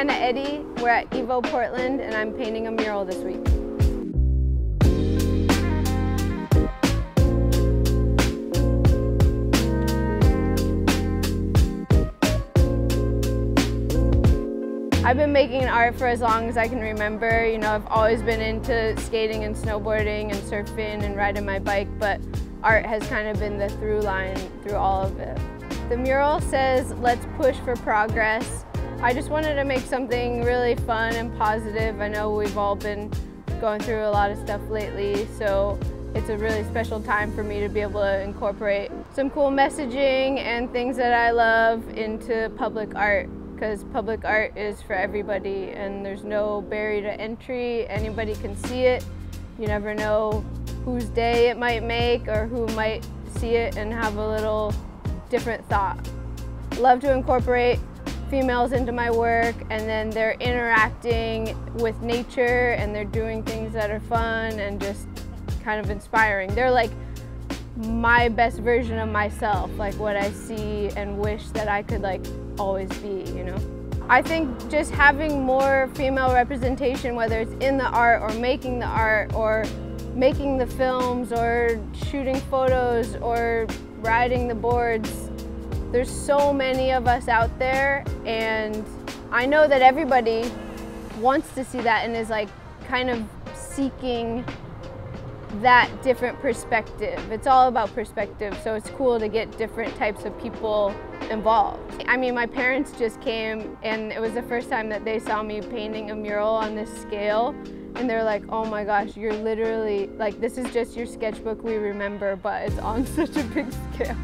Hannah Eddy. We're at Evo Portland and I'm painting a mural this week. I've been making art for as long as I can remember. You know, I've always been into skating and snowboarding and surfing and riding my bike, but art has kind of been the through line through all of it. The mural says, let's push for progress. I just wanted to make something really fun and positive. I know we've all been going through a lot of stuff lately, so it's a really special time for me to be able to incorporate some cool messaging and things that I love into public art because public art is for everybody and there's no barrier to entry. Anybody can see it. You never know whose day it might make or who might see it and have a little different thought. Love to incorporate females into my work and then they're interacting with nature and they're doing things that are fun and just kind of inspiring. They're like my best version of myself, like what I see and wish that I could like always be, you know? I think just having more female representation, whether it's in the art or making the art or making the films or shooting photos or riding the boards, there's so many of us out there and I know that everybody wants to see that and is like kind of seeking that different perspective. It's all about perspective, so it's cool to get different types of people involved. I mean, my parents just came and it was the first time that they saw me painting a mural on this scale and they're like, oh my gosh, you're literally, like this is just your sketchbook we remember, but it's on such a big scale.